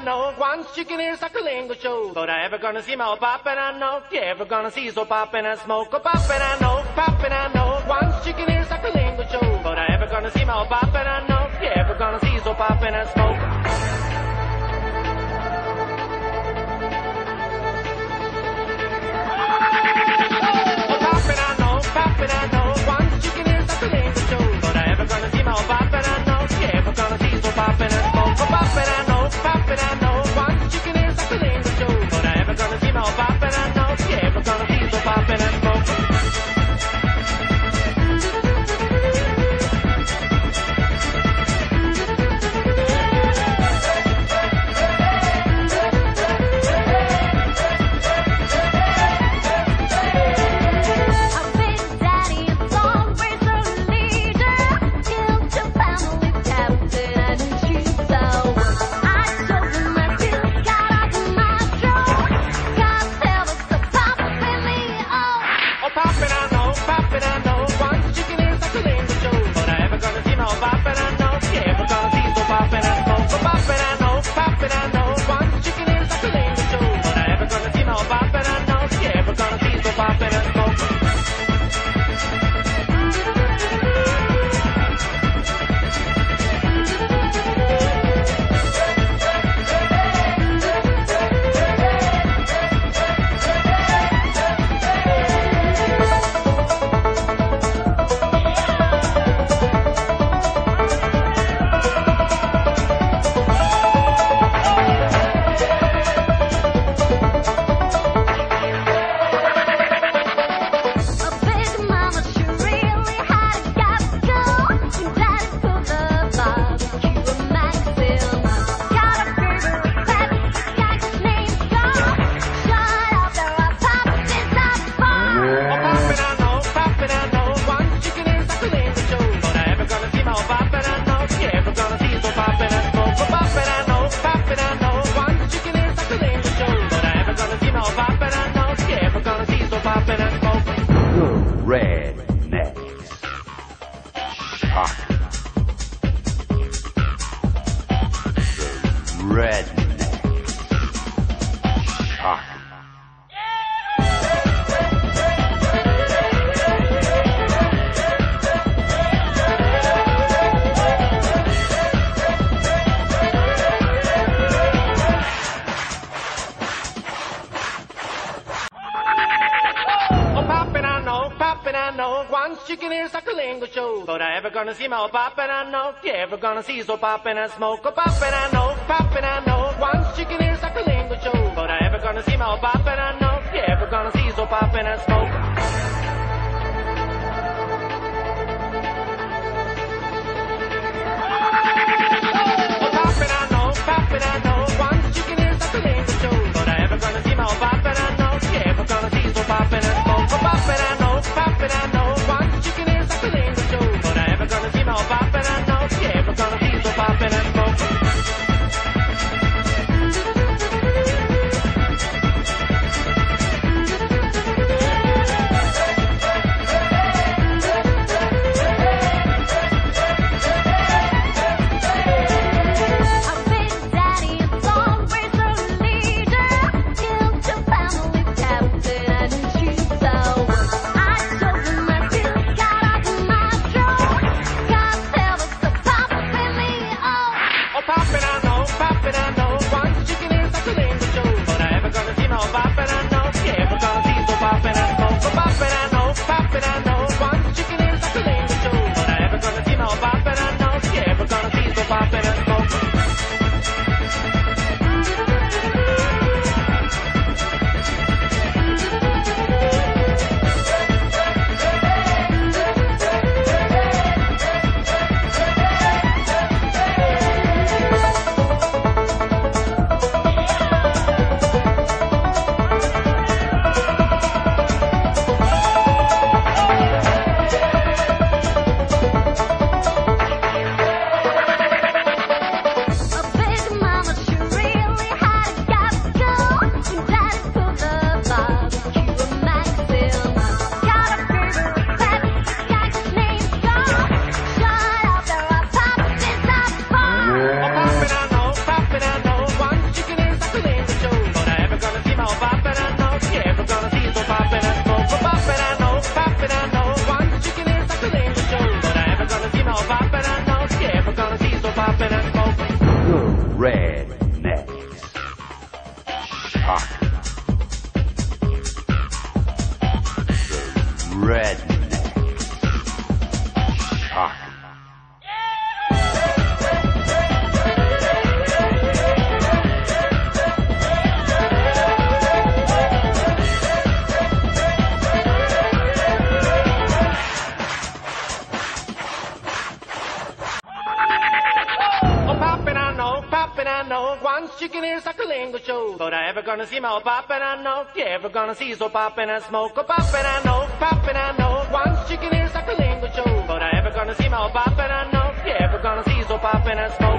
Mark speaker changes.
Speaker 1: I know one chicken ears like a lingo show. But I ever gonna see my pop and I know. You ever gonna see so pop and I smoke
Speaker 2: a pop
Speaker 1: and I know. Pop and I know one chicken ears like a lingo show. But I ever gonna see my pop and I know. You ever gonna see so pop and I smoke talk. The red I know once you can hear Sokolingo show. But I ever gonna see my old I know you ever gonna see so poppin' and I smoke a poppin', I know poppin'. I know once you can hear Sokolingo show. But I ever gonna see my old I know you ever gonna see so poppin' and smoke.
Speaker 3: Shocker. The rednecks.
Speaker 1: I know. Once you can hear Suckling show. But I ever gonna see my oh, poppin', I know. You ever gonna see so poppin' and smoke? Oh, poppin', I know, poppin', I know. Once you can hear Suckling show. But I ever gonna see my oh, poppin', I know. You ever gonna see so poppin' and smoke?